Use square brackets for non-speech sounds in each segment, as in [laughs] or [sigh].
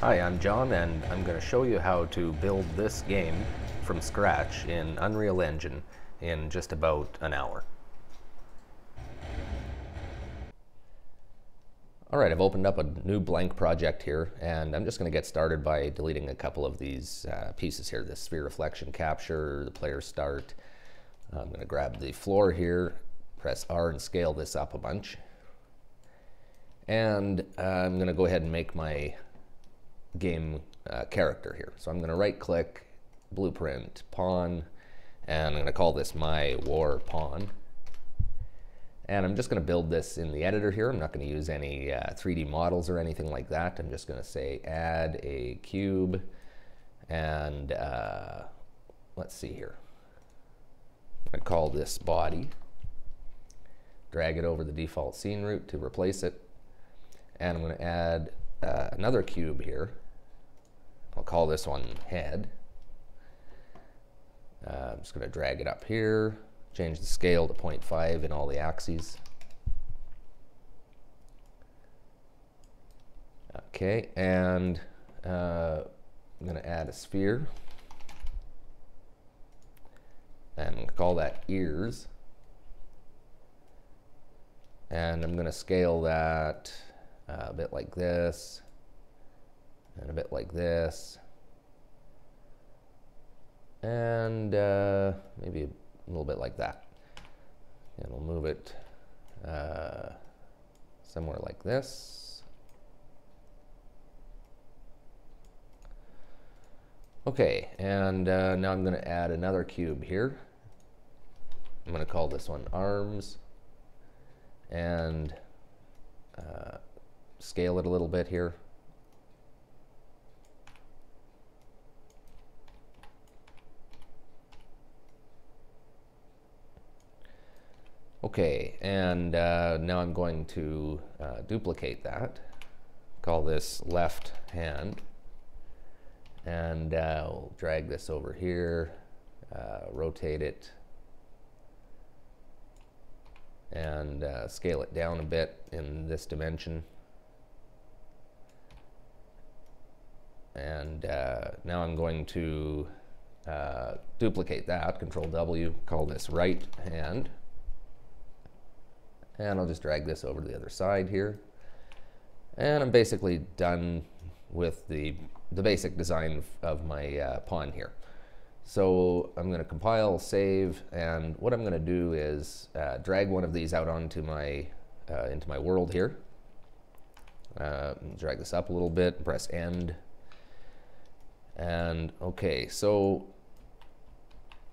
Hi, I'm Jon and I'm going to show you how to build this game from scratch in Unreal Engine in just about an hour. Alright, I've opened up a new blank project here and I'm just going to get started by deleting a couple of these uh, pieces here. The sphere reflection capture, the player start. I'm going to grab the floor here, press R and scale this up a bunch. And uh, I'm going to go ahead and make my game uh, character here. So I'm going to right click, blueprint, pawn, and I'm going to call this my war pawn. And I'm just going to build this in the editor here. I'm not going to use any uh, 3D models or anything like that. I'm just going to say add a cube and uh, let's see here. To call this body. Drag it over the default scene root to replace it. And I'm going to add uh, another cube here. I'll call this one head. Uh, I'm just going to drag it up here, change the scale to 0.5 in all the axes. Okay, and uh, I'm going to add a sphere. And call that ears. And I'm going to scale that uh, a bit like this, and a bit like this, and uh, maybe a little bit like that. And we'll move it uh, somewhere like this. Okay, and uh, now I'm going to add another cube here. I'm going to call this one arms. And uh, scale it a little bit here. Okay, and uh, now I'm going to uh, duplicate that. Call this left hand. And uh, we'll drag this over here, uh, rotate it, and uh, scale it down a bit in this dimension. And uh, now I'm going to uh, duplicate that, Control W, call this right hand. And I'll just drag this over to the other side here. And I'm basically done with the, the basic design of my uh, pawn here. So I'm going to compile, save, and what I'm going to do is uh, drag one of these out onto my, uh, into my world here. Uh, drag this up a little bit, press end, and okay, so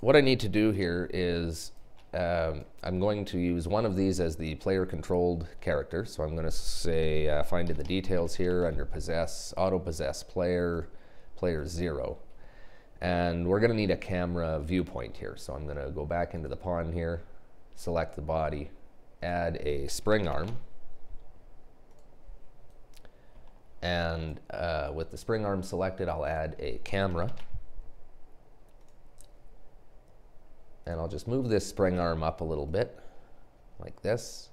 what I need to do here is um, I'm going to use one of these as the player controlled character. So I'm going to say uh, find in the details here under possess, auto possess player, player zero. And we're going to need a camera viewpoint here. So I'm going to go back into the pawn here, select the body, add a spring arm. And uh, with the spring arm selected, I'll add a camera. And I'll just move this spring arm up a little bit, like this.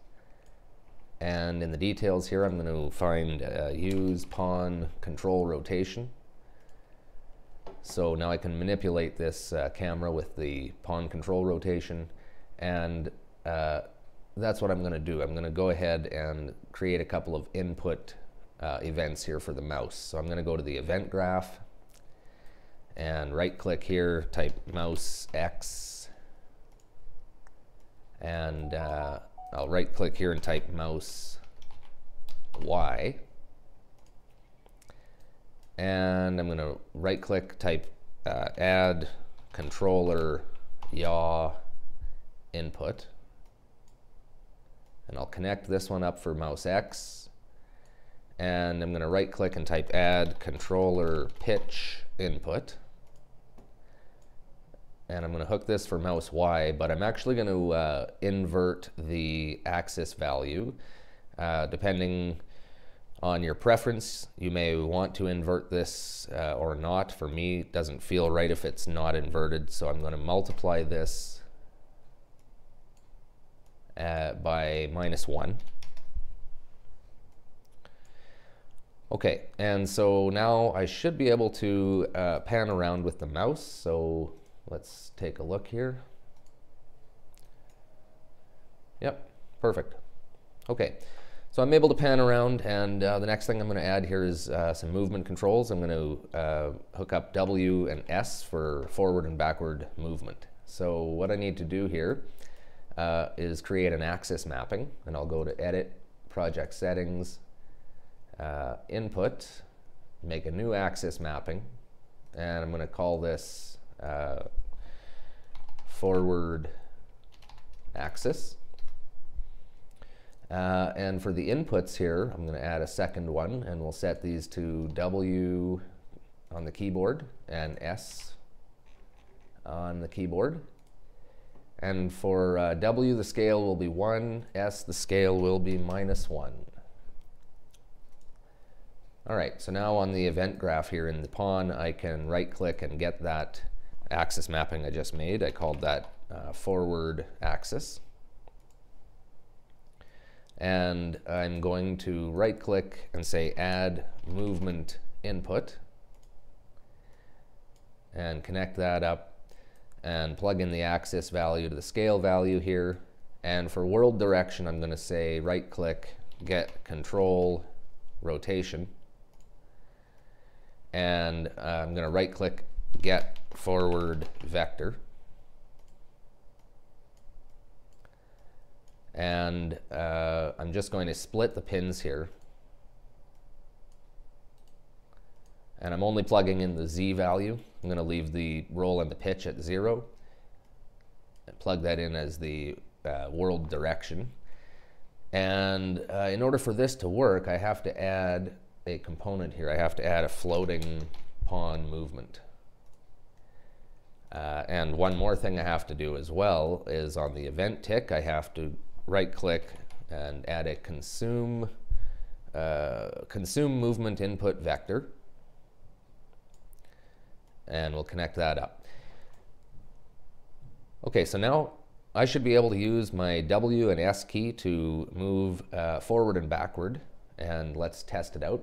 And in the details here, I'm going to find uh, use pawn control rotation. So now I can manipulate this uh, camera with the pawn control rotation. And uh, that's what I'm going to do. I'm going to go ahead and create a couple of input uh, events here for the mouse. So I'm going to go to the event graph and right click here, type mouse X, and uh, I'll right click here and type mouse Y. And I'm going to right click, type uh, add controller yaw input. And I'll connect this one up for mouse X and I'm going to right click and type add controller pitch input. And I'm going to hook this for mouse Y, but I'm actually going to uh, invert the axis value. Uh, depending on your preference, you may want to invert this uh, or not. For me, it doesn't feel right if it's not inverted, so I'm going to multiply this uh, by minus 1. Okay, and so now I should be able to uh, pan around with the mouse. So let's take a look here. Yep, perfect. Okay, so I'm able to pan around and uh, the next thing I'm going to add here is uh, some movement controls. I'm going to uh, hook up W and S for forward and backward movement. So what I need to do here uh, is create an axis mapping and I'll go to Edit, Project Settings, uh, Input, make a new axis mapping and I'm going to call this uh, forward axis. Uh, and for the inputs here, I'm going to add a second one, and we'll set these to W on the keyboard and S on the keyboard. And for uh, W, the scale will be 1, S, the scale will be minus 1. All right, so now on the event graph here in the pawn, I can right-click and get that axis mapping I just made. I called that uh, forward axis. And I'm going to right click and say add movement input and connect that up and plug in the axis value to the scale value here. And for world direction I'm going to say right click get control rotation and uh, I'm going to right click get forward vector And uh, I'm just going to split the pins here. And I'm only plugging in the Z value. I'm going to leave the roll and the pitch at zero. And plug that in as the uh, world direction. And uh, in order for this to work, I have to add a component here. I have to add a floating pawn movement. Uh, and one more thing I have to do as well is on the event tick, I have to right click and add a consume, uh, consume movement input vector. And we'll connect that up. Okay, so now I should be able to use my W and S key to move uh, forward and backward. And let's test it out.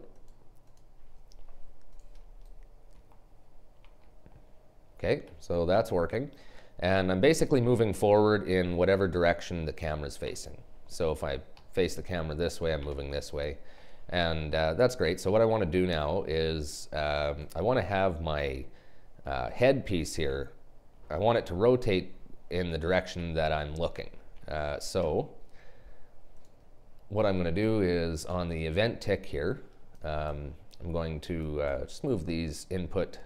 Okay, so that's working. And I'm basically moving forward in whatever direction the camera is facing. So if I face the camera this way, I'm moving this way. And uh, that's great. So what I want to do now is um, I want to have my uh, headpiece here, I want it to rotate in the direction that I'm looking. Uh, so what I'm going to do is on the event tick here, um, I'm going to uh, just move these input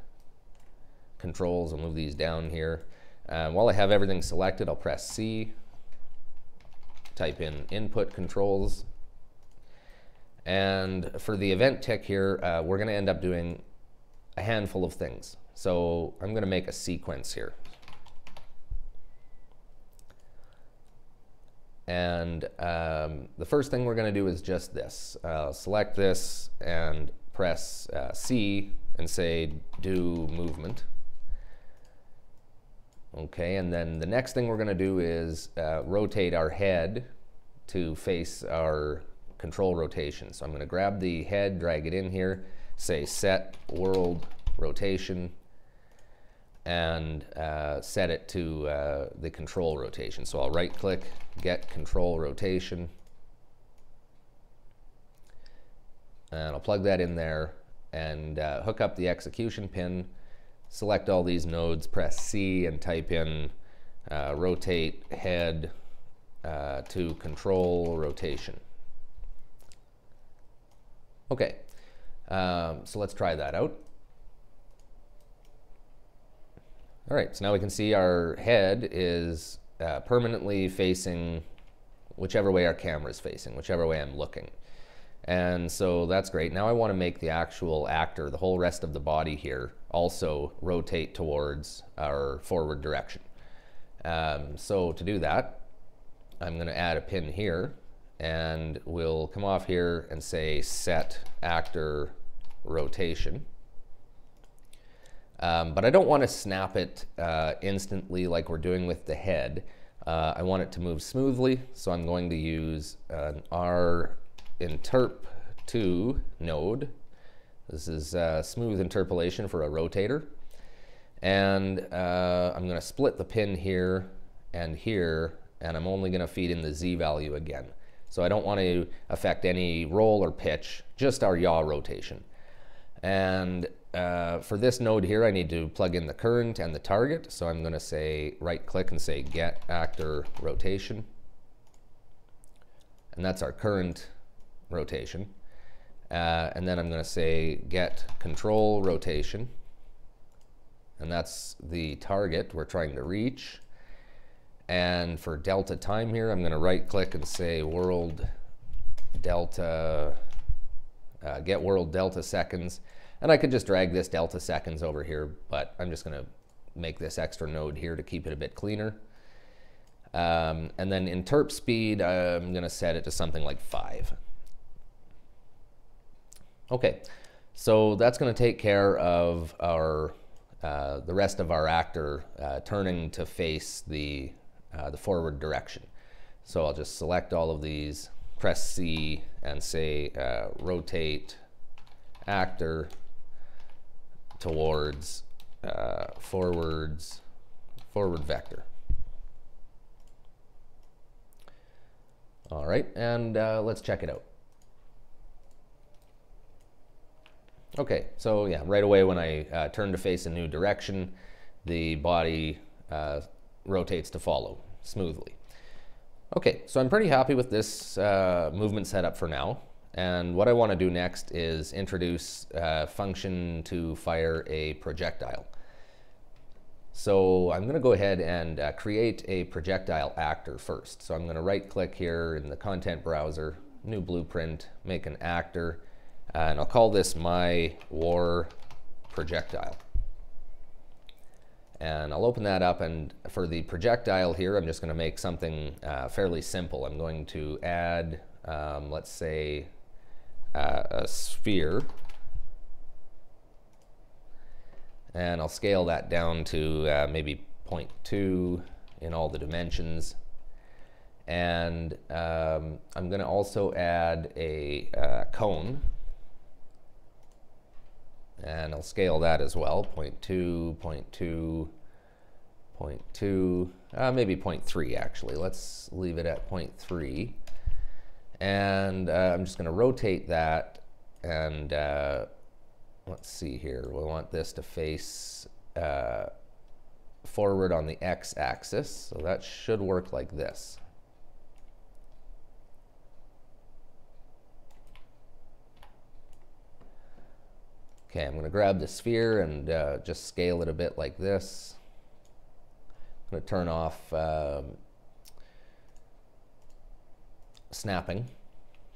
controls, I'll move these down here. Uh, while I have everything selected, I'll press C, type in input controls. And for the event tick here, uh, we're going to end up doing a handful of things. So I'm going to make a sequence here. And um, the first thing we're going to do is just this. Uh, select this and press uh, C and say do movement. Okay, and then the next thing we're going to do is uh, rotate our head to face our control rotation. So I'm going to grab the head, drag it in here, say set world rotation, and uh, set it to uh, the control rotation. So I'll right click, get control rotation, and I'll plug that in there and uh, hook up the execution pin select all these nodes, press C and type in uh, rotate head uh, to control rotation. Okay, um, so let's try that out. All right, so now we can see our head is uh, permanently facing whichever way our camera is facing, whichever way I'm looking. And so that's great. Now I want to make the actual actor, the whole rest of the body here, also rotate towards our forward direction. Um, so to do that, I'm going to add a pin here and we'll come off here and say set actor rotation. Um, but I don't want to snap it uh, instantly like we're doing with the head. Uh, I want it to move smoothly, so I'm going to use an R interp to node This is uh, smooth interpolation for a rotator. And uh, I'm going to split the pin here and here, and I'm only going to feed in the Z value again. So I don't want to affect any roll or pitch, just our yaw rotation. And uh, for this node here, I need to plug in the current and the target. So I'm going to say right click and say get actor rotation. And that's our current rotation. Uh, and then I'm going to say get control rotation. And that's the target we're trying to reach. And for delta time here, I'm going to right click and say world delta, uh, get world delta seconds. And I could just drag this delta seconds over here, but I'm just going to make this extra node here to keep it a bit cleaner. Um, and then in interp speed, I'm going to set it to something like 5. Okay, so that's going to take care of our uh, the rest of our actor uh, turning to face the, uh, the forward direction. So I'll just select all of these, press C, and say uh, rotate actor towards uh, forwards, forward vector. All right, and uh, let's check it out. Okay, so yeah, right away when I uh, turn to face a new direction, the body uh, rotates to follow smoothly. Okay, so I'm pretty happy with this uh, movement setup for now. And what I want to do next is introduce a uh, function to fire a projectile. So I'm going to go ahead and uh, create a projectile actor first. So I'm going to right click here in the content browser, new blueprint, make an actor, and I'll call this my war projectile. And I'll open that up and for the projectile here, I'm just going to make something uh, fairly simple. I'm going to add, um, let's say, uh, a sphere. And I'll scale that down to uh, maybe 0.2 in all the dimensions. And um, I'm going to also add a uh, cone. And I'll scale that as well, 0.2, 0.2, 0.2, uh, maybe 0.3 actually. Let's leave it at 0.3. And uh, I'm just going to rotate that and uh, let's see here. We want this to face uh, forward on the x-axis. So that should work like this. Okay, I'm going to grab the sphere and uh, just scale it a bit like this. I'm going to turn off um, snapping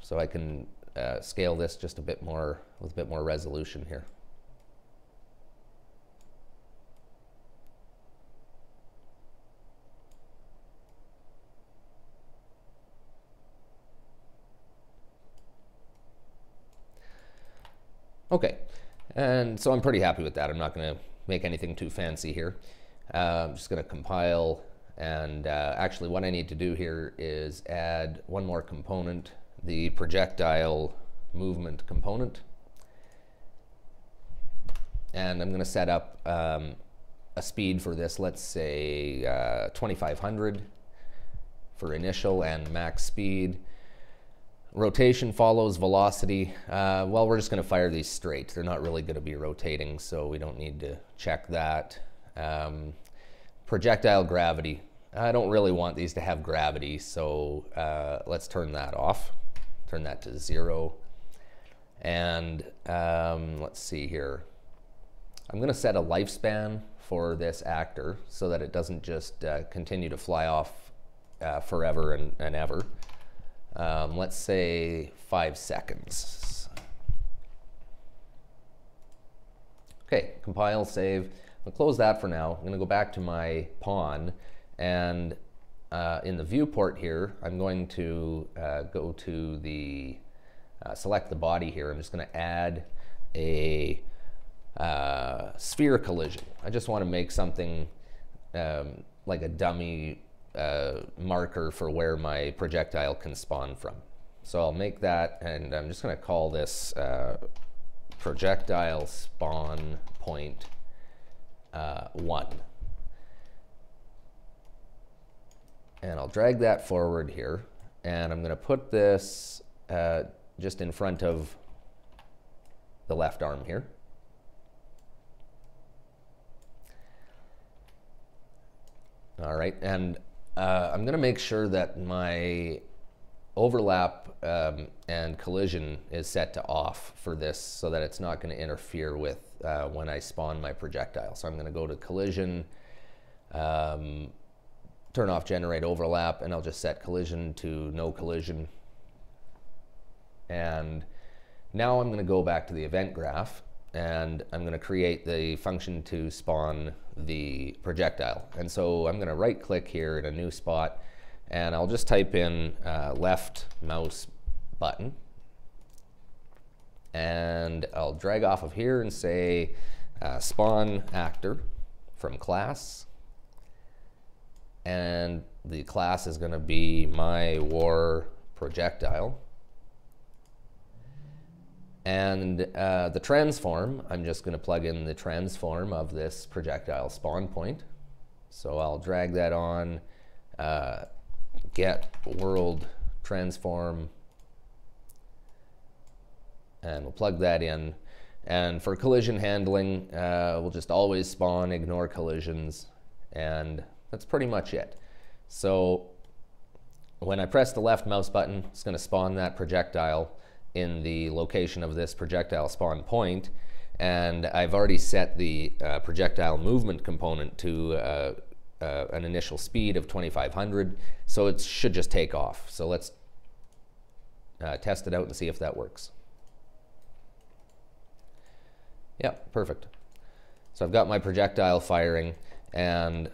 so I can uh, scale this just a bit more with a bit more resolution here. Okay, and so I'm pretty happy with that. I'm not going to make anything too fancy here. Uh, I'm just going to compile and uh, actually what I need to do here is add one more component, the projectile movement component. And I'm going to set up um, a speed for this, let's say uh, 2500 for initial and max speed. Rotation follows velocity. Uh, well, we're just going to fire these straight. They're not really going to be rotating, so we don't need to check that. Um, projectile gravity. I don't really want these to have gravity, so uh, let's turn that off. Turn that to zero. And um, let's see here. I'm going to set a lifespan for this actor so that it doesn't just uh, continue to fly off uh, forever and, and ever. Um, let's say five seconds. Okay, compile, save. I'll close that for now. I'm going to go back to my pawn and uh, in the viewport here, I'm going to uh, go to the, uh, select the body here. I'm just going to add a uh, sphere collision. I just want to make something um, like a dummy uh, marker for where my projectile can spawn from. So I'll make that and I'm just going to call this uh, projectile spawn point uh, 1. And I'll drag that forward here. And I'm going to put this uh, just in front of the left arm here. All right, and uh, I'm going to make sure that my overlap um, and collision is set to off for this so that it's not going to interfere with uh, when I spawn my projectile. So I'm going to go to collision, um, turn off generate overlap, and I'll just set collision to no collision. And now I'm going to go back to the event graph and I'm going to create the function to spawn the projectile. And so I'm going to right click here in a new spot and I'll just type in uh, left mouse button. And I'll drag off of here and say uh, spawn actor from class. And the class is going to be my war projectile and uh, the transform, I'm just going to plug in the transform of this projectile spawn point. So I'll drag that on, uh, get world transform, and we'll plug that in. And for collision handling, uh, we'll just always spawn, ignore collisions, and that's pretty much it. So when I press the left mouse button, it's going to spawn that projectile in the location of this projectile spawn point and I've already set the uh, projectile movement component to uh, uh, an initial speed of 2500 so it should just take off. So let's uh, test it out and see if that works. Yeah perfect. So I've got my projectile firing and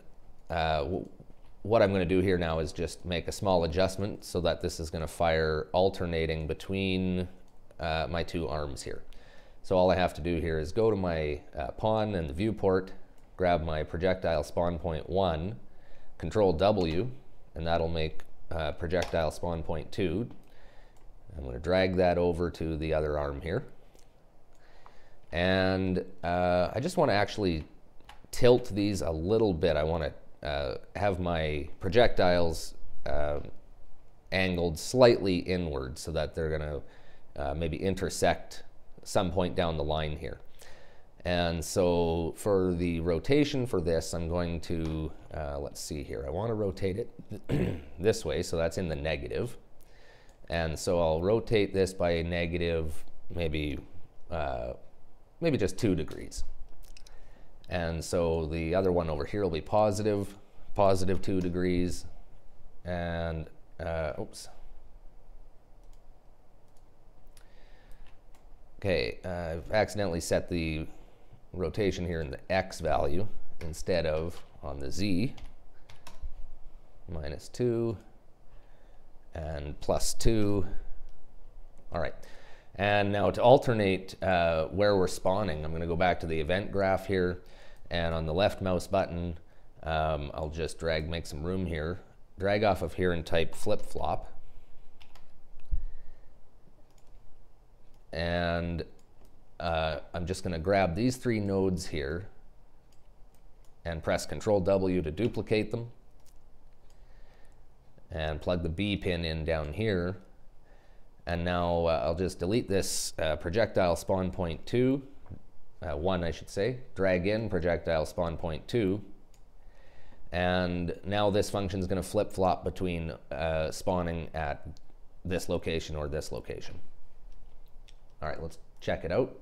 uh, what I'm going to do here now is just make a small adjustment so that this is going to fire alternating between uh, my two arms here. So all I have to do here is go to my uh, pawn and the viewport, grab my projectile spawn point 1, control W, and that'll make uh, projectile spawn point 2. I'm going to drag that over to the other arm here. And uh, I just want to actually tilt these a little bit. I want to uh, have my projectiles uh, angled slightly inward so that they're going to uh, maybe intersect some point down the line here. And so for the rotation for this, I'm going to, uh, let's see here, I want to rotate it [clears throat] this way, so that's in the negative. And so I'll rotate this by a negative, maybe, maybe just two degrees. And so the other one over here will be positive, positive two degrees, and, uh, oops. Okay, uh, I've accidentally set the rotation here in the X value instead of on the Z. Minus two and plus two. All right. And now to alternate uh, where we're spawning, I'm going to go back to the event graph here and on the left mouse button, um, I'll just drag, make some room here, drag off of here and type flip-flop. And uh, I'm just going to grab these three nodes here and press Control W to duplicate them and plug the B pin in down here. And now uh, I'll just delete this uh, projectile spawn point 2 uh, one I should say, drag in projectile spawn point two, and now this function is going to flip-flop between uh, spawning at this location or this location. All right, let's check it out.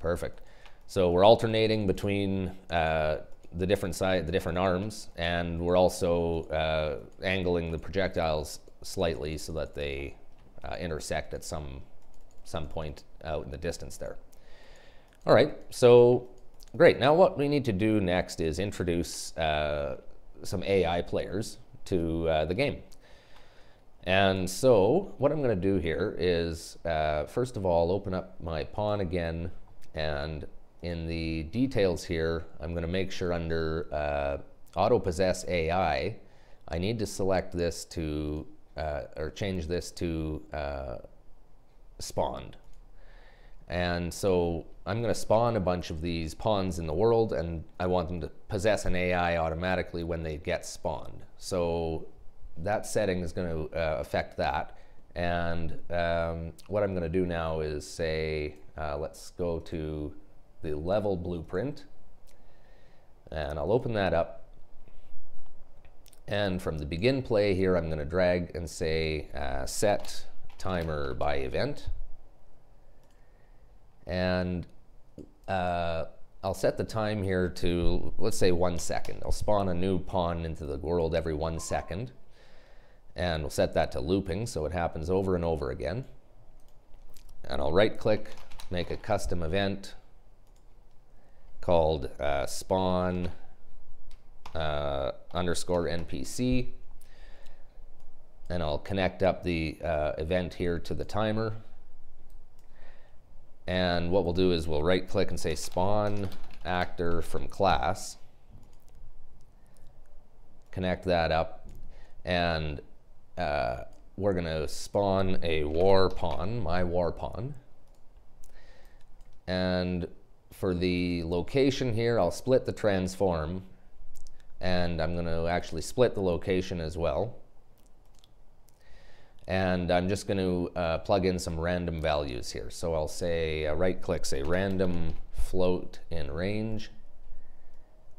Perfect. So we're alternating between uh, the different side, the different arms, and we're also uh, angling the projectiles slightly so that they uh, intersect at some some point out in the distance there. All right, so great. Now what we need to do next is introduce uh, some AI players to uh, the game. And so what I'm going to do here is, uh, first of all, open up my pawn again. And in the details here, I'm going to make sure under uh, auto possess AI, I need to select this to, uh, or change this to uh, spawned. And so I'm going to spawn a bunch of these pawns in the world, and I want them to possess an AI automatically when they get spawned. So that setting is going to uh, affect that. And um, what I'm going to do now is say, uh, let's go to the level blueprint. And I'll open that up. And from the begin play here, I'm going to drag and say uh, set timer by event. And uh, I'll set the time here to, let's say one second. I'll spawn a new pawn into the world every one second. And we'll set that to looping so it happens over and over again. And I'll right click, make a custom event called uh, spawn uh, underscore NPC. And I'll connect up the uh, event here to the timer. And what we'll do is we'll right click and say spawn actor from class. Connect that up. And uh, we're going to spawn a war pawn, my war pawn. And for the location here, I'll split the transform. And I'm going to actually split the location as well. And I'm just going to uh, plug in some random values here. So I'll say, uh, right click, say random float in range,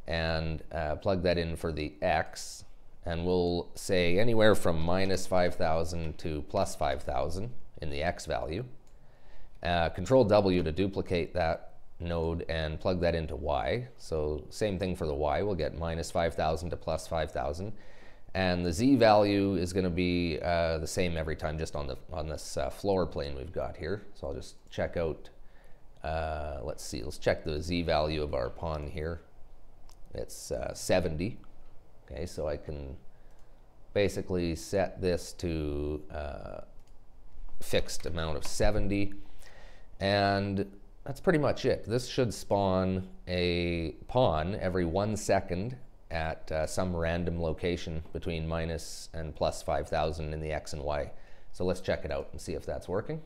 and uh, plug that in for the X. And we'll say anywhere from minus 5,000 to plus 5,000 in the X value. Uh, control W to duplicate that node and plug that into Y. So same thing for the Y, we'll get minus 5,000 to plus 5,000. And the z value is going to be uh, the same every time, just on the on this uh, floor plane we've got here. So I'll just check out. Uh, let's see. Let's check the z value of our pawn here. It's uh, 70. Okay, so I can basically set this to uh, fixed amount of 70, and that's pretty much it. This should spawn a pawn every one second at uh, some random location between minus and plus 5,000 in the X and Y. So let's check it out and see if that's working.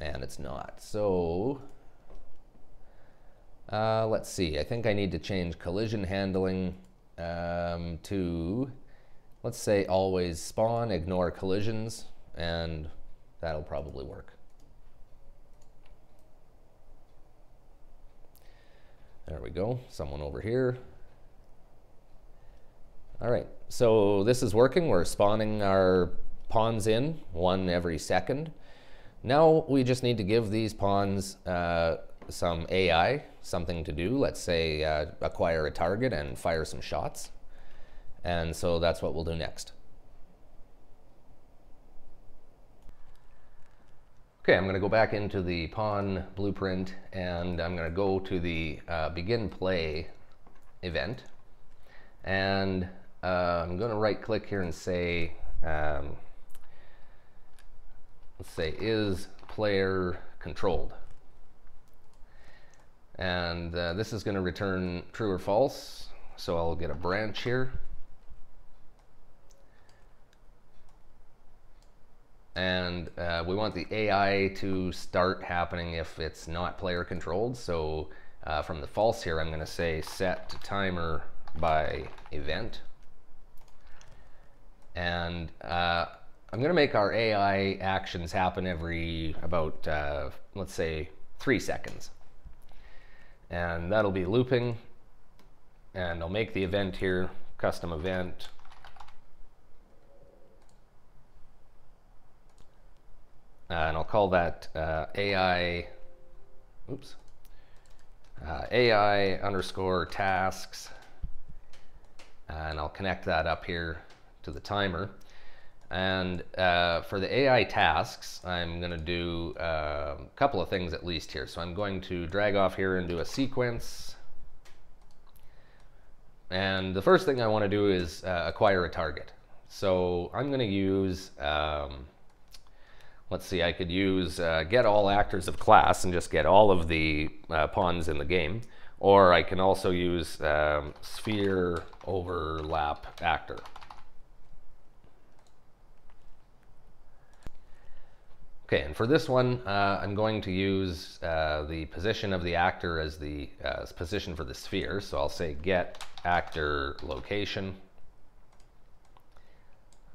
And it's not. So uh, let's see. I think I need to change collision handling um, to, let's say, always spawn, ignore collisions, and that'll probably work. There we go, someone over here. All right, so this is working. We're spawning our pawns in, one every second. Now we just need to give these pawns uh, some AI, something to do. Let's say uh, acquire a target and fire some shots. And so that's what we'll do next. Okay, I'm going to go back into the pawn blueprint and I'm going to go to the uh, begin play event. And uh, I'm going to right click here and say, um, let's say is player controlled. And uh, this is going to return true or false. So I'll get a branch here. And uh, we want the AI to start happening if it's not player controlled. So uh, from the false here, I'm going to say set timer by event. And uh, I'm going to make our AI actions happen every about, uh, let's say, three seconds. And that'll be looping. And I'll make the event here, custom event, Uh, and I'll call that uh, AI, oops, uh, AI underscore tasks. And I'll connect that up here to the timer. And uh, for the AI tasks, I'm going to do uh, a couple of things at least here. So I'm going to drag off here and do a sequence. And the first thing I want to do is uh, acquire a target. So I'm going to use um, let's see, I could use uh, get all actors of class and just get all of the uh, pawns in the game. or I can also use um, sphere overlap actor. Okay, and for this one, uh, I'm going to use uh, the position of the actor as the uh, position for the sphere. So I'll say get actor location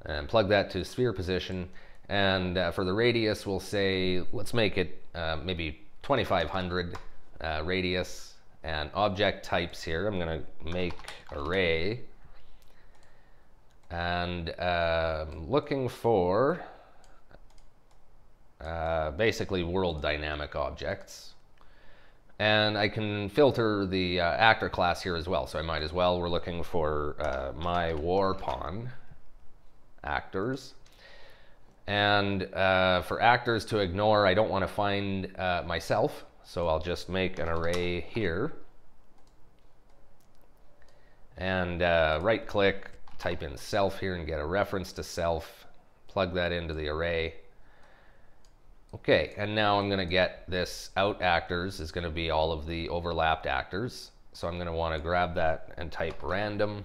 and plug that to sphere position. And uh, for the radius, we'll say, let's make it uh, maybe 2500 uh, radius and object types here. I'm going to make array and looking for uh, basically world dynamic objects. And I can filter the uh, actor class here as well, so I might as well. We're looking for uh, my war pawn actors. And uh, for actors to ignore, I don't want to find uh, myself, so I'll just make an array here. And right click, type in self here and get a reference to self, plug that into the array. Okay, and now I'm going to get this out actors is going to be all of the overlapped actors. So I'm going to want to grab that and type random.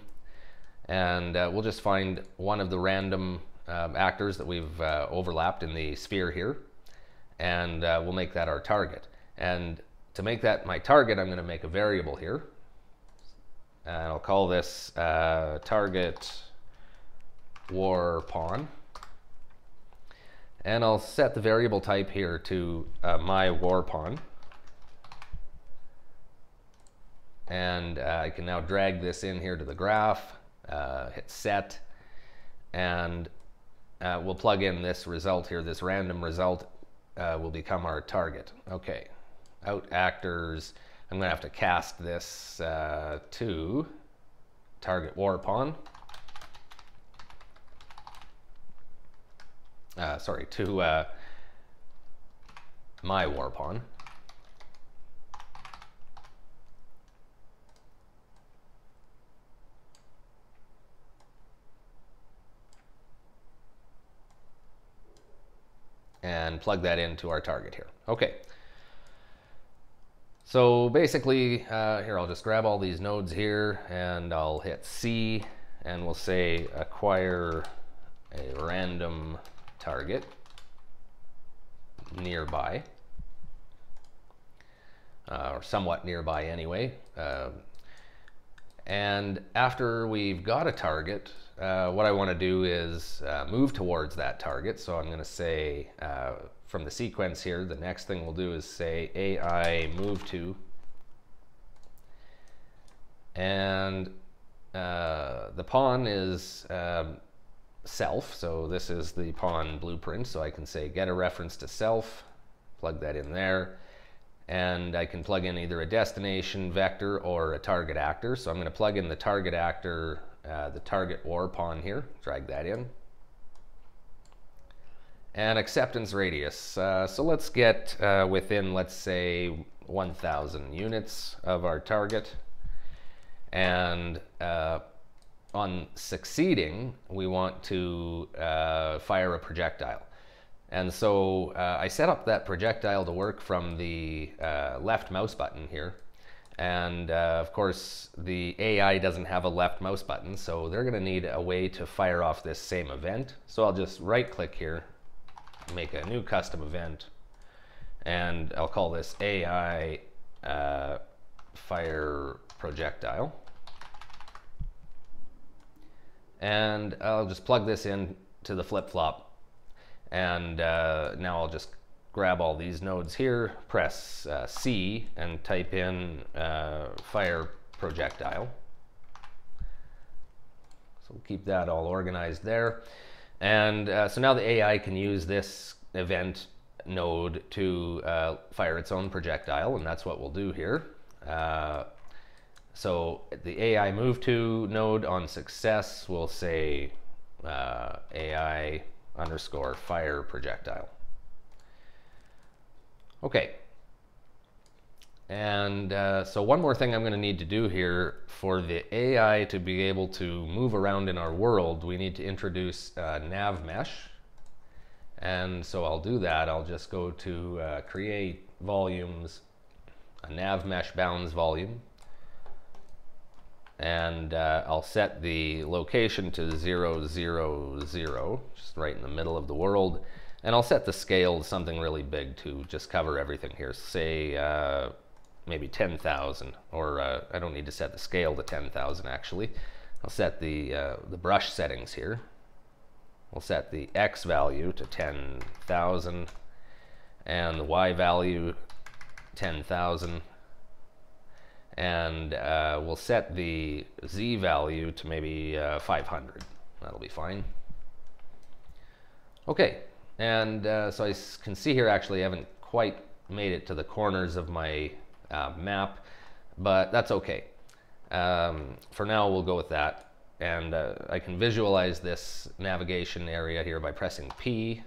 And uh, we'll just find one of the random um, actors that we've uh, overlapped in the sphere here. And uh, we'll make that our target. And to make that my target, I'm going to make a variable here. And I'll call this uh, target war pawn. And I'll set the variable type here to uh, my war pawn. And uh, I can now drag this in here to the graph, uh, hit set, and uh, we'll plug in this result here. This random result uh, will become our target. Okay, out actors. I'm going to have to cast this uh, to target war pawn. uh, sorry, to uh, my war pawn. And plug that into our target here. Okay. So basically, uh, here I'll just grab all these nodes here and I'll hit C and we'll say acquire a random target nearby, uh, or somewhat nearby anyway. Uh, and after we've got a target, uh, what I want to do is uh, move towards that target. So I'm going to say uh, from the sequence here, the next thing we'll do is say AI move to. And uh, the pawn is um, self. So this is the pawn blueprint. So I can say get a reference to self, plug that in there. And I can plug in either a destination vector or a target actor. So I'm going to plug in the target actor, uh, the target war pawn here, drag that in. And acceptance radius. Uh, so let's get uh, within, let's say, 1,000 units of our target. And uh, on succeeding, we want to uh, fire a projectile. And so uh, I set up that projectile to work from the uh, left mouse button here. And uh, of course, the AI doesn't have a left mouse button, so they're gonna need a way to fire off this same event. So I'll just right click here, make a new custom event, and I'll call this AI uh, fire projectile. And I'll just plug this in to the flip-flop. And uh, now I'll just grab all these nodes here, press uh, C, and type in uh, fire projectile. So we'll keep that all organized there. And uh, so now the AI can use this event node to uh, fire its own projectile, and that's what we'll do here. Uh, so the AI move to node on success we'll say AI underscore fire projectile. Okay. And uh, so one more thing I'm going to need to do here for the AI to be able to move around in our world, we need to introduce uh, nav mesh. And so I'll do that. I'll just go to uh, create volumes, a nav mesh bounds volume and uh, I'll set the location to 0, 0, 0, just right in the middle of the world. And I'll set the scale to something really big to just cover everything here. Say uh, maybe 10,000, or uh, I don't need to set the scale to 10,000 actually. I'll set the, uh, the brush settings here. We'll set the X value to 10,000 and the Y value 10,000 and uh, we'll set the Z value to maybe uh, 500. That'll be fine. Okay, and uh, so I can see here actually I haven't quite made it to the corners of my uh, map, but that's okay. Um, for now we'll go with that. And uh, I can visualize this navigation area here by pressing P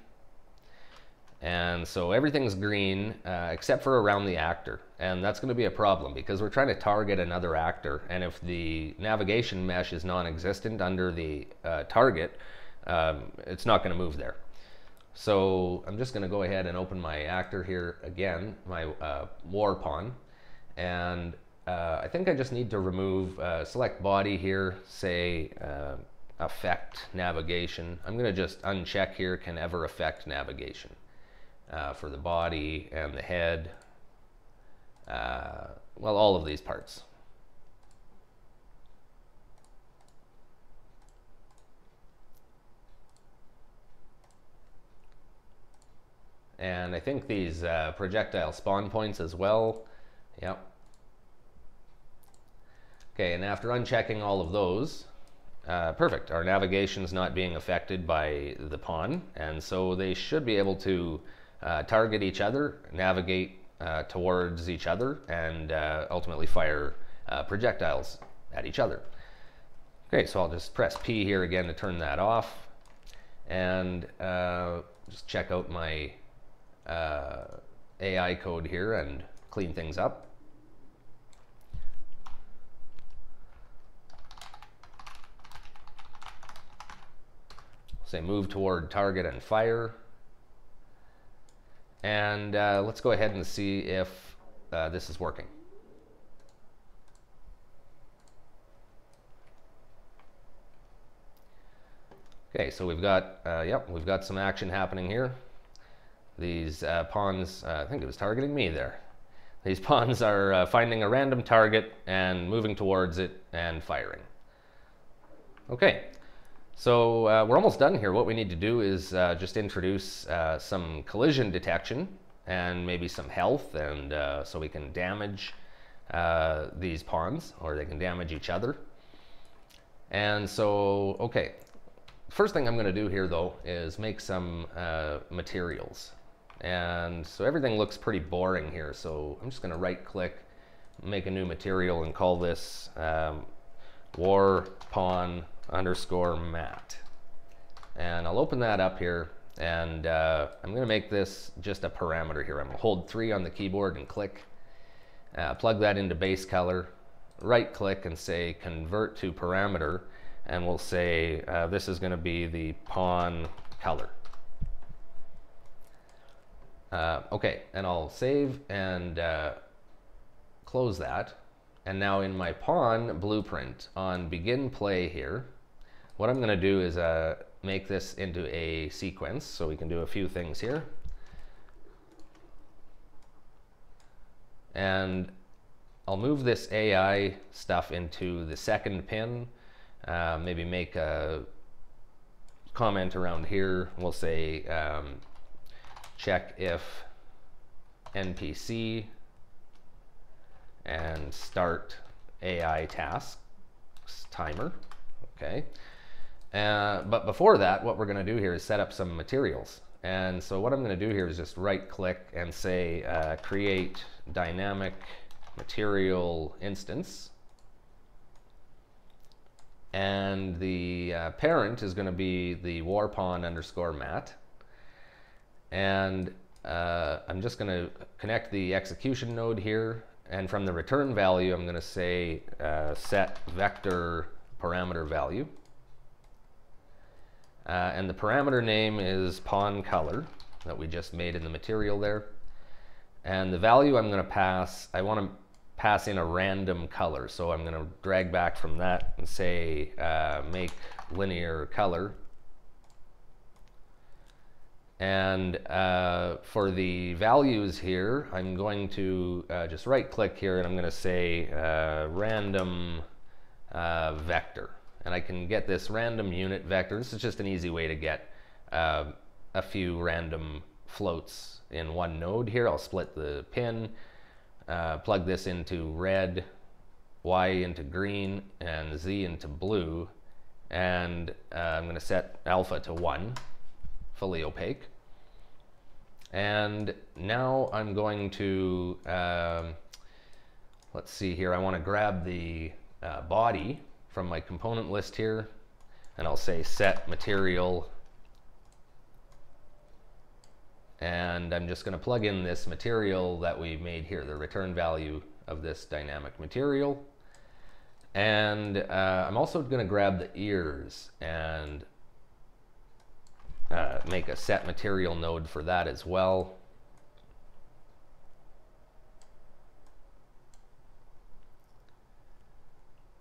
and so everything's green uh, except for around the actor. And that's going to be a problem because we're trying to target another actor. And if the navigation mesh is non-existent under the uh, target, um, it's not going to move there. So I'm just going to go ahead and open my actor here again, my uh, war pawn. And uh, I think I just need to remove, uh, select body here, say uh, affect navigation. I'm going to just uncheck here, can ever affect navigation uh, for the body and the head. Uh, well, all of these parts. And I think these uh, projectile spawn points as well. Yep. Okay, and after unchecking all of those, uh, perfect. Our navigation is not being affected by the pawn, and so they should be able to uh, target each other, navigate uh, towards each other, and uh, ultimately fire uh, projectiles at each other. Okay, so I'll just press P here again to turn that off, and uh, just check out my AI code here and clean things up. Say move toward target and fire. And uh, let's go ahead and see if uh, this is working. Okay, so we've got, uh, yep, we've got some action happening here. These uh, pawns, uh, I think it was targeting me there. These [laughs] pawns are uh, finding a random target and moving towards it and firing. Okay, so uh, we're almost done here. What we need to do is uh, just introduce uh, some collision detection and maybe some health and uh, so we can damage uh, these pawns or they can damage each other. And so, okay, first thing I'm going to do here though is make some uh, materials. And so everything looks pretty boring here. So I'm just going to right click, make a new material and call this um, war pawn underscore mat. And I'll open that up here and uh, I'm going to make this just a parameter here. I'm going to hold three on the keyboard and click, uh, plug that into base color, right click and say convert to parameter and we'll say uh, this is going to be the pawn color. Uh, okay, and I'll save and uh, close that. And now in my pawn blueprint on begin play here, what I'm going to do is uh, make this into a sequence. So we can do a few things here. And I'll move this AI stuff into the second pin. Uh, maybe make a comment around here. We'll say um, check if NPC and start AI tasks timer. Okay. Uh, but before that, what we're going to do here is set up some materials. And so what I'm going to do here is just right click and say uh, create dynamic material instance. And the uh, parent is going to be the warpawn underscore mat. And uh, I'm just going to connect the execution node here. And from the return value, I'm going to say uh, set vector parameter value. Uh, and the parameter name is pawn color that we just made in the material there. And the value I'm going to pass, I want to pass in a random color. So I'm going to drag back from that and say uh, make linear color. And uh, for the values here, I'm going to uh, just right click here and I'm going to say uh, random uh, vector. And I can get this random unit vector. This is just an easy way to get uh, a few random floats in one node here. I'll split the pin uh, plug this into red, Y into green, and Z into blue. And I'm going to set alpha to 1, fully opaque. And now I'm going to, um, let's see here, I want to grab the uh, body from my component list here, and I'll say set material and I'm just going to plug in this material that we made here, the return value of this dynamic material. And uh, I'm also going to grab the ears and uh, make a set material node for that as well.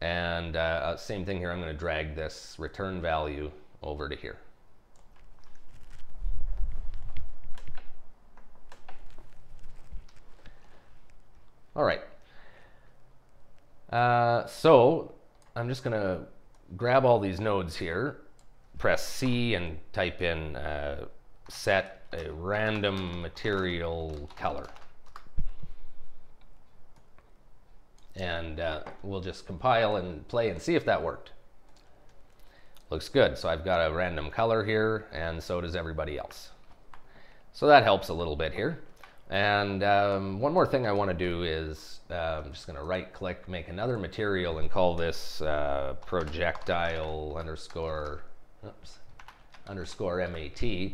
And uh, same thing here, I'm going to drag this return value over to here. All right. Uh, so I'm just going to grab all these nodes here, press C and type in uh, set a random material color. And uh, we'll just compile and play and see if that worked. Looks good. So I've got a random color here, and so does everybody else. So that helps a little bit here. And um, one more thing I want to do is uh, I'm just going to right click, make another material and call this uh, projectile underscore, oops, underscore MAT.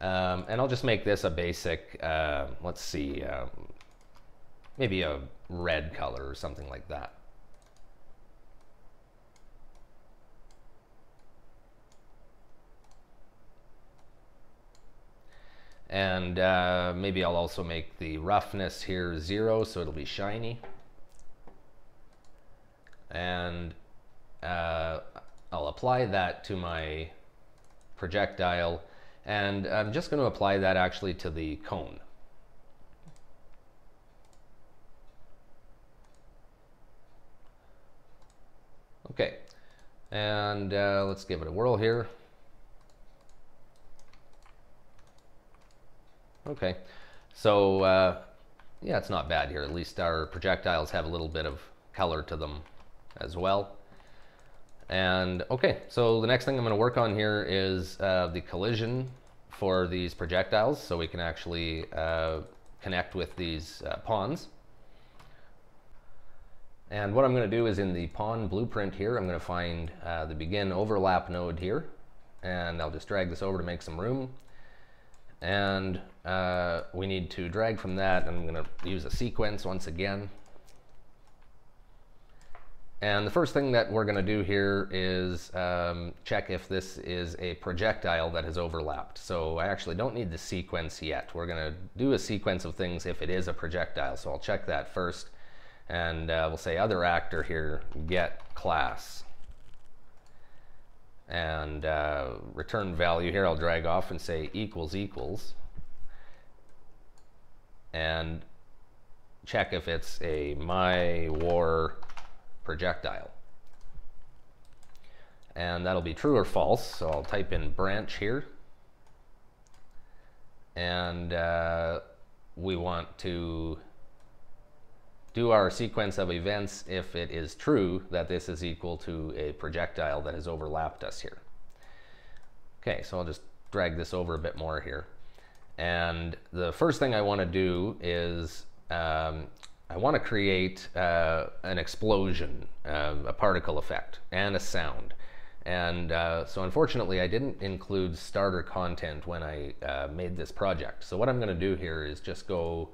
Um, and I'll just make this a basic, uh, let's see, um, maybe a red color or something like that. And uh, maybe I'll also make the roughness here zero so it'll be shiny. And uh, I'll apply that to my projectile. And I'm just going to apply that actually to the cone. Okay, and uh, let's give it a whirl here. Okay, so uh, yeah, it's not bad here. At least our projectiles have a little bit of color to them as well. And okay, so the next thing I'm going to work on here is uh, the collision for these projectiles so we can actually uh, connect with these uh, pawns. And what I'm going to do is in the pawn blueprint here, I'm going to find uh, the begin overlap node here. And I'll just drag this over to make some room. And uh, we need to drag from that. I'm going to use a sequence once again. And the first thing that we're going to do here is um, check if this is a projectile that has overlapped. So I actually don't need the sequence yet. We're going to do a sequence of things if it is a projectile. So I'll check that first. And uh, we'll say other actor here, get class and uh, return value here I'll drag off and say equals equals and check if it's a my war projectile and that'll be true or false so I'll type in branch here and uh, we want to do our sequence of events if it is true that this is equal to a projectile that has overlapped us here. Okay, so I'll just drag this over a bit more here. And the first thing I want to do is um, I want to create uh, an explosion, uh, a particle effect, and a sound. And uh, so unfortunately, I didn't include starter content when I uh, made this project. So what I'm going to do here is just go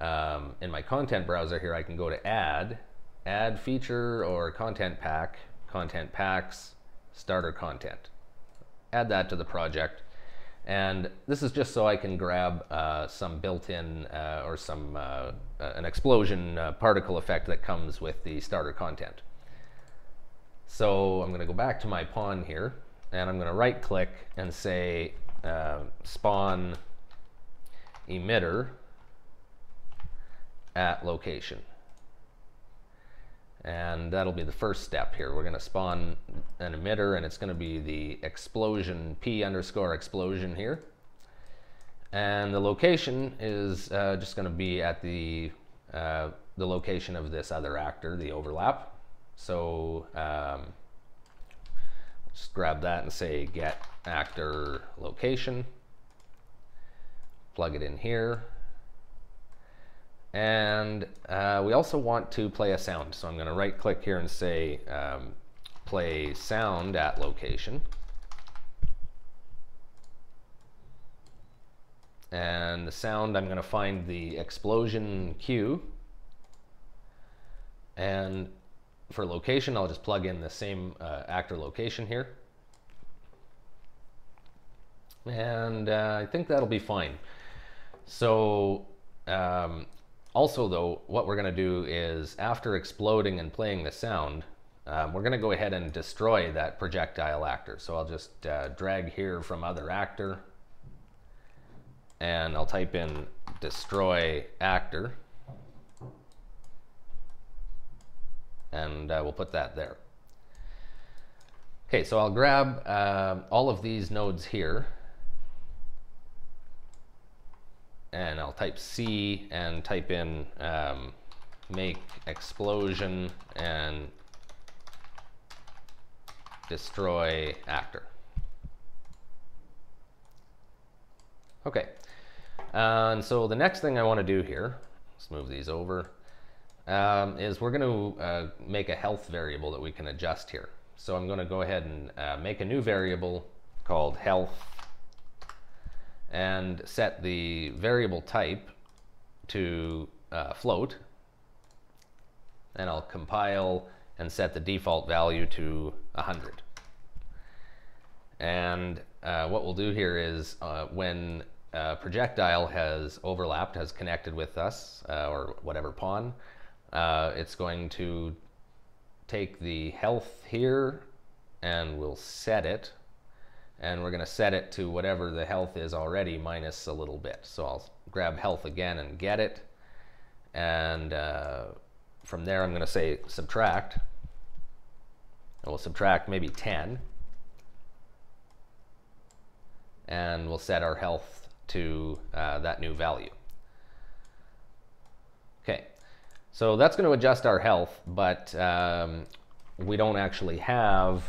um, in my content browser here, I can go to add, add feature or content pack, content packs, starter content. Add that to the project. And this is just so I can grab uh, some built-in uh, or some an explosion uh, particle effect that comes with the starter content. So I'm going to go back to my pawn here, and I'm going to right click and say uh, spawn emitter at location. And that'll be the first step here. We're going to spawn an emitter and it's going to be the explosion p underscore explosion here. And the location is uh, just going to be at the, uh, the location of this other actor, the overlap. So um, just grab that and say get actor location. Plug it in here. And uh, we also want to play a sound. So I'm going to right click here and say um, play sound at location. And the sound, I'm going to find the explosion cue. And for location, I'll just plug in the same uh, actor location here. And uh, I think that'll be fine. So um, also, though, what we're going to do is after exploding and playing the sound, um, we're going to go ahead and destroy that projectile actor. So I'll just uh, drag here from other actor, and I'll type in destroy actor, and uh, we'll put that there. Okay, so I'll grab uh, all of these nodes here, and I'll type C and type in um, make explosion and destroy actor. Okay, and so the next thing I want to do here, let's move these over, um, is we're going to uh, make a health variable that we can adjust here. So I'm going to go ahead and uh, make a new variable called health and set the variable type to uh, float. And I'll compile and set the default value to 100. And uh, what we'll do here is uh, when a projectile has overlapped, has connected with us, uh, or whatever pawn, uh, it's going to take the health here and we'll set it and we're going to set it to whatever the health is already minus a little bit. So I'll grab health again and get it. And uh, from there, I'm going to say subtract. And we'll subtract maybe 10. And we'll set our health to uh, that new value. Okay, so that's going to adjust our health, but um, we don't actually have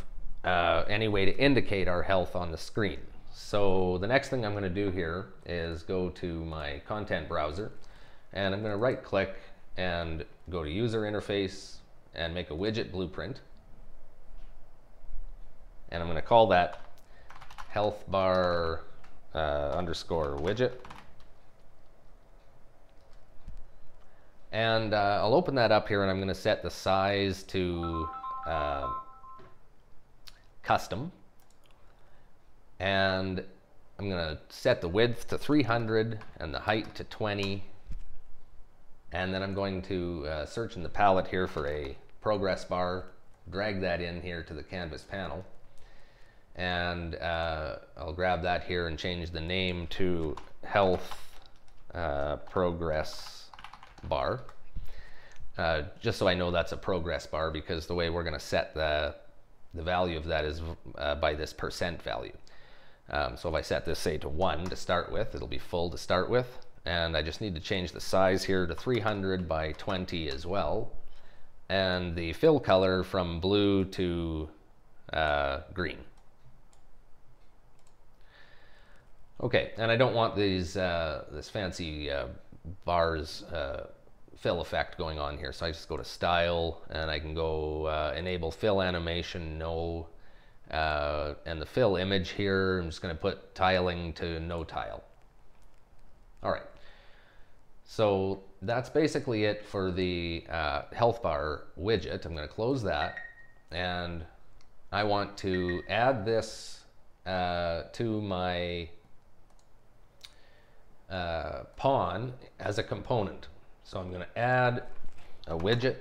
uh, any way to indicate our health on the screen. So the next thing I'm going to do here is go to my content browser and I'm going to right click and go to user interface and make a widget blueprint. And I'm going to call that health bar uh, underscore widget. And uh, I'll open that up here and I'm going to set the size to uh, custom. And I'm going to set the width to 300 and the height to 20. And then I'm going to uh, search in the palette here for a progress bar, drag that in here to the canvas panel. And uh, I'll grab that here and change the name to health uh, progress bar. Uh, just so I know that's a progress bar because the way we're going to set the the value of that is uh, by this percent value. Um, so if I set this, say, to 1 to start with, it'll be full to start with. And I just need to change the size here to 300 by 20 as well. And the fill color from blue to uh, green. Okay, and I don't want these uh, this fancy uh, bars uh, fill effect going on here. So I just go to style and I can go uh, enable fill animation, no, uh, and the fill image here, I'm just gonna put tiling to no tile. All right, so that's basically it for the uh, health bar widget. I'm gonna close that and I want to add this to my uh, pawn as a component. So I'm going to add a widget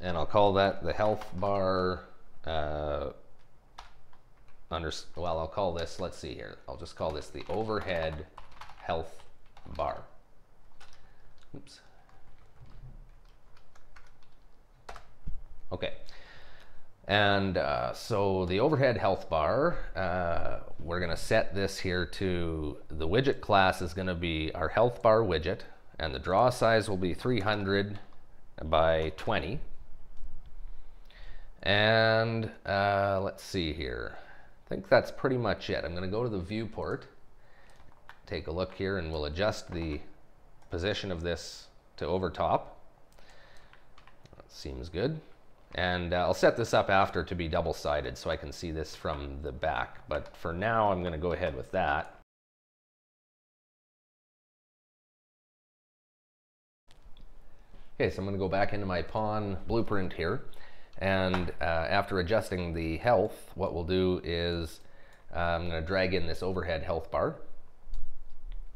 and I'll call that the health bar uh, under, well, I'll call this, let's see here. I'll just call this the overhead health bar. Oops. Okay. And uh, so the overhead health bar, uh, we're going to set this here to the widget class is going to be our health bar widget, and the draw size will be 300 by 20. And uh, let's see here. I think that's pretty much it. I'm going to go to the viewport, take a look here, and we'll adjust the position of this to over top. That seems good. And uh, I'll set this up after to be double-sided so I can see this from the back. But for now, I'm going to go ahead with that. Okay, so I'm going to go back into my pawn blueprint here. And uh, after adjusting the health, what we'll do is uh, I'm going to drag in this overhead health bar.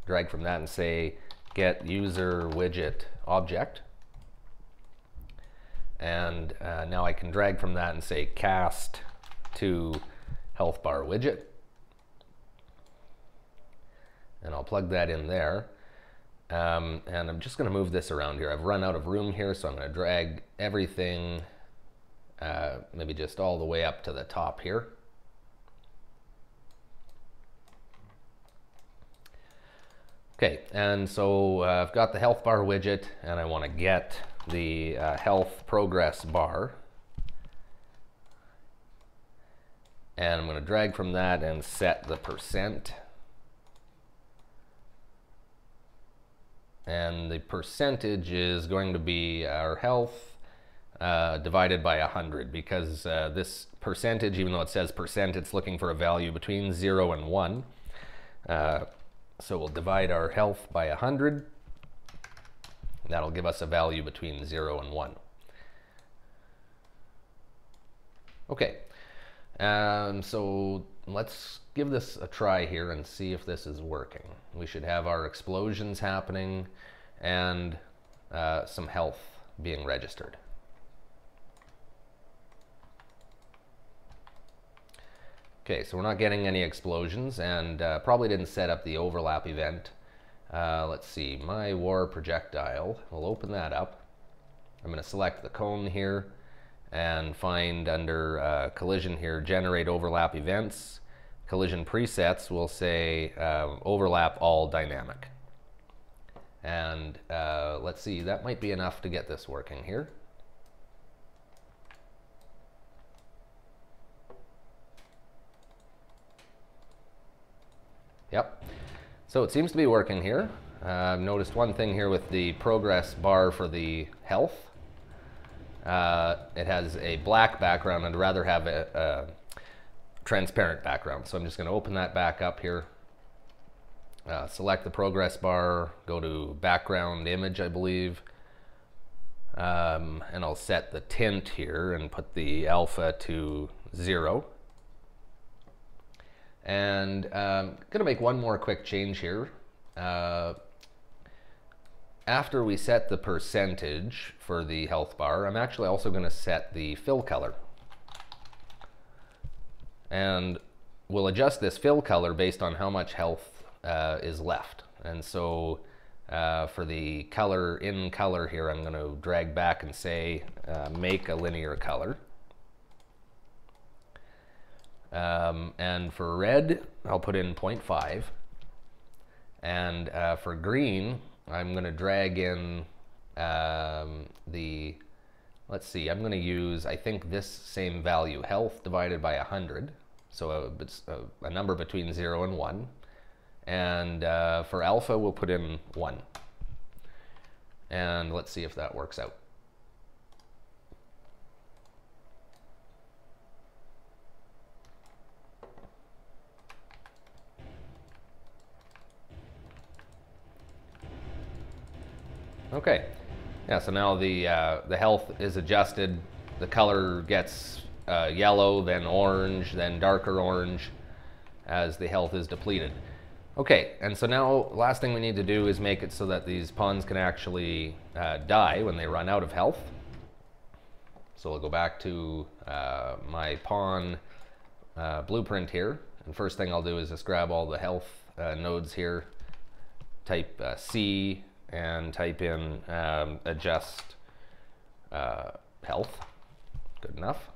Drag from that and say get user widget object. And uh, now I can drag from that and say cast to health bar widget. And I'll plug that in there. Um, and I'm just going to move this around here. I've run out of room here, so I'm going to drag everything uh, maybe just all the way up to the top here. Okay, and so uh, I've got the health bar widget and I want to get the uh, health progress bar. And I'm going to drag from that and set the percent. And the percentage is going to be our health uh, divided by 100 because uh, this percentage, even though it says percent, it's looking for a value between 0 and 1. Uh, so we'll divide our health by 100. That'll give us a value between 0 and 1. Okay, um, so let's give this a try here and see if this is working. We should have our explosions happening and uh, some health being registered. Okay, so we're not getting any explosions and uh, probably didn't set up the overlap event. Uh, let's see, my war projectile, we'll open that up. I'm going to select the cone here and find under uh, collision here, generate overlap events. Collision presets will say um, overlap all dynamic. And uh, let's see, that might be enough to get this working here. Yep. So it seems to be working here. I've noticed one thing here with the progress bar for the health. Uh, it has a black background. I'd rather have a, a transparent background. So I'm just going to open that back up here. Uh, select the progress bar, go to background image, I believe. Um, and I'll set the tint here and put the alpha to zero. And um, gonna make one more quick change here. Uh, after we set the percentage for the health bar, I'm actually also gonna set the fill color. And we'll adjust this fill color based on how much health uh, is left. And so uh, for the color in color here, I'm going to drag back and say uh, make a linear color. Um, and for red, I'll put in 0.5. And uh, for green, I'm going to drag in um, the, let's see, I'm going to use, I think this same value, health divided by 100. So a, a, a number between 0 and 1. And uh, for alpha, we'll put in 1. And let's see if that works out. Okay. Yeah, so now the, uh, the health is adjusted. The color gets uh, yellow, then orange, then darker orange as the health is depleted. Okay, and so now last thing we need to do is make it so that these pawns can actually uh, die when they run out of health. So we'll go back to uh, my pawn uh, blueprint here. And first thing I'll do is just grab all the health uh, nodes here, type uh, C, and type in um, adjust uh, health. Good enough.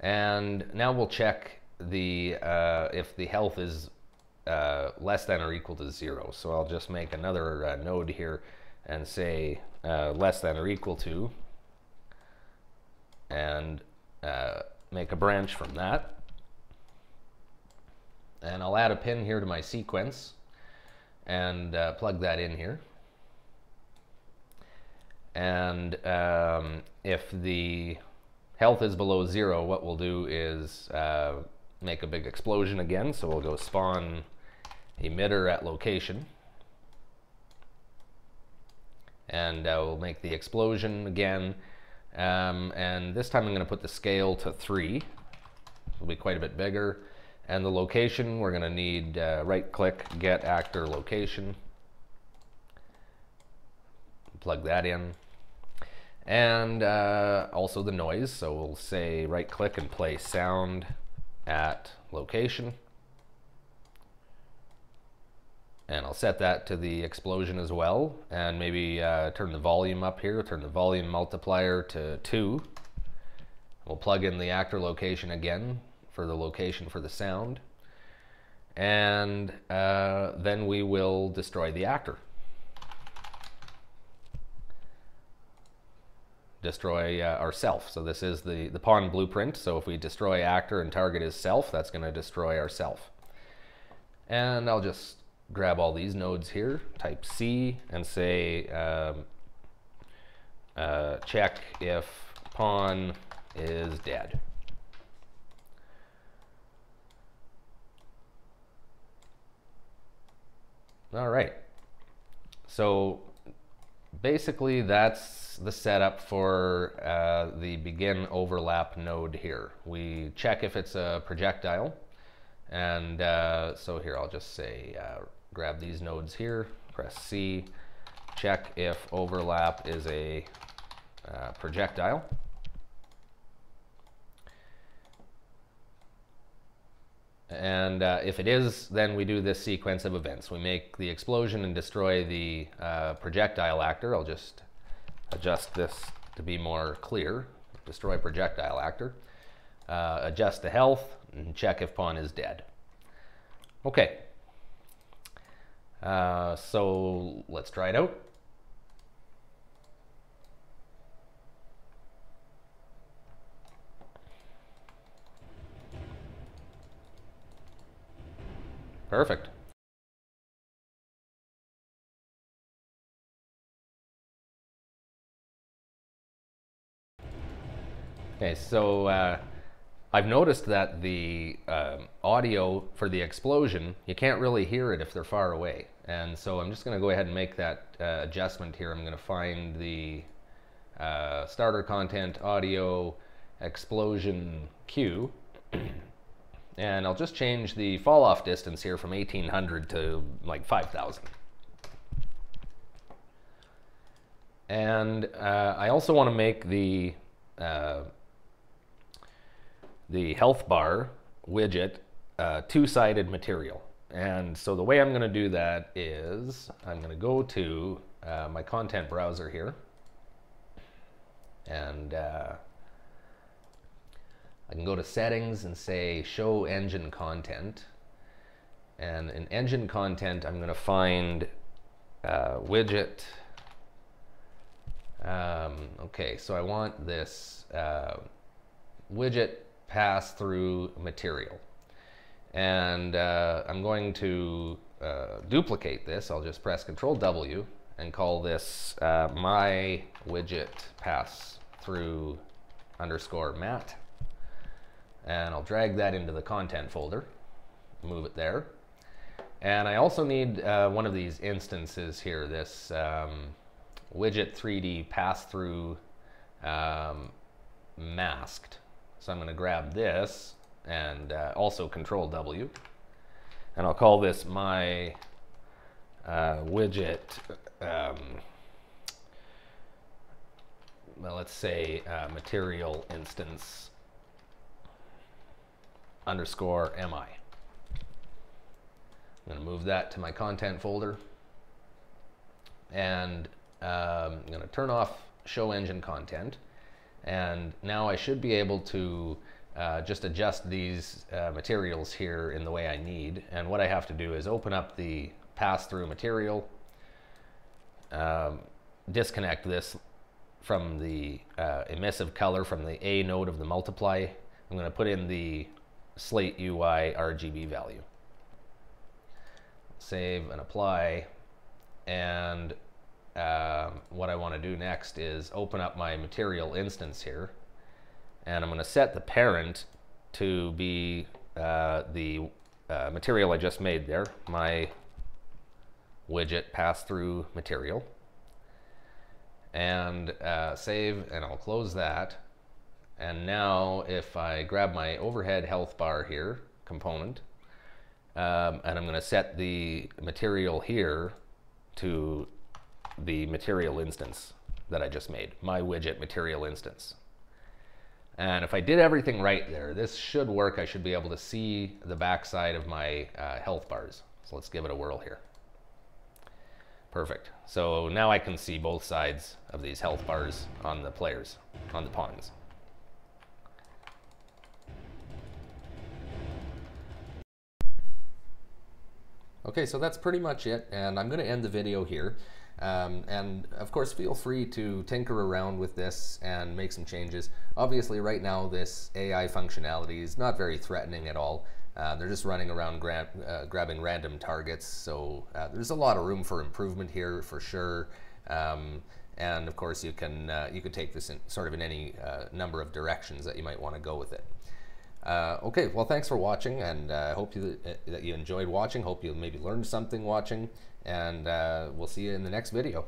And now we'll check the uh, if the health is uh, less than or equal to zero. So I'll just make another uh, node here and say uh, less than or equal to, and uh, make a branch from that. And I'll add a pin here to my sequence and uh, plug that in here. And um, if the health is below zero, what we'll do is uh, make a big explosion again. So we'll go spawn emitter at location. And uh, we'll make the explosion again. Um, and this time I'm going to put the scale to 3. It'll be quite a bit bigger. And the location, we're going to need uh, right click, get actor location. Plug that in. And uh, also the noise, so we'll say right click and play sound at location. And I'll set that to the explosion as well, and maybe uh, turn the volume up here, turn the volume multiplier to 2. We'll plug in the actor location again for the location for the sound. And uh, then we will destroy the actor. destroy uh, ourself. So this is the, the pawn blueprint. So if we destroy actor and target is self, that's going to destroy ourself. And I'll just grab all these nodes here, type C, and say um, uh, check if pawn is dead. All right. So basically that's the setup for uh, the begin overlap node here. We check if it's a projectile. And uh, so here I'll just say uh, grab these nodes here, press C, check if overlap is a uh, projectile. And uh, if it is, then we do this sequence of events. We make the explosion and destroy the uh, projectile actor. I'll just adjust this to be more clear. Destroy projectile actor. Uh, adjust the health and check if pawn is dead. Okay. Uh, so let's try it out. Perfect. Okay, so uh, I've noticed that the um, audio for the explosion, you can't really hear it if they're far away. And so I'm just going to go ahead and make that uh, adjustment here. I'm going to find the uh, starter content audio explosion cue. [clears throat] And I'll just change the fall off distance here from 1800 to like 5000. And uh, I also want to make the uh, the health bar widget uh, two-sided material. And so the way I'm going to do that is I'm going to go to uh, my content browser here and uh, I can go to settings and say show engine content. And in engine content, I'm going to find uh, widget. Um, okay, so I want this uh, widget pass through material. And uh, I'm going to uh, duplicate this. I'll just press Control W and call this uh, my widget pass through underscore mat and I'll drag that into the content folder, move it there. And I also need uh, one of these instances here, this um, widget 3D pass-through um, masked. So I'm going to grab this and uh, also Control W. And I'll call this my uh, widget, um, well, let's say uh, material instance underscore mi. I'm going to move that to my content folder. And um, I'm going to turn off show engine content. And now I should be able to uh, just adjust these uh, materials here in the way I need. And what I have to do is open up the pass-through material, um, disconnect this from the uh, emissive color from the A node of the multiply. I'm going to put in the slate UI RGB value. Save and apply. And um, what I want to do next is open up my material instance here. And I'm going to set the parent to be uh, the uh, material I just made there, my widget pass-through material. And uh, save, and I'll close that. And now if I grab my overhead health bar here, component, um, and I'm going to set the material here to the material instance that I just made, my widget material instance. And if I did everything right there, this should work. I should be able to see the backside of my uh, health bars. So let's give it a whirl here. Perfect. So now I can see both sides of these health bars on the players, on the pawns. Okay, so that's pretty much it, and I'm going to end the video here. Um, and of course, feel free to tinker around with this and make some changes. Obviously, right now, this AI functionality is not very threatening at all. Uh, they're just running around uh, grabbing random targets, so uh, there's a lot of room for improvement here for sure. Um, and of course, you can uh, you can take this in sort of in any uh, number of directions that you might want to go with it. Uh, okay, well, thanks for watching, and I hope you, that you enjoyed watching. Hope you maybe learned something watching and uh, we'll see you in the next video.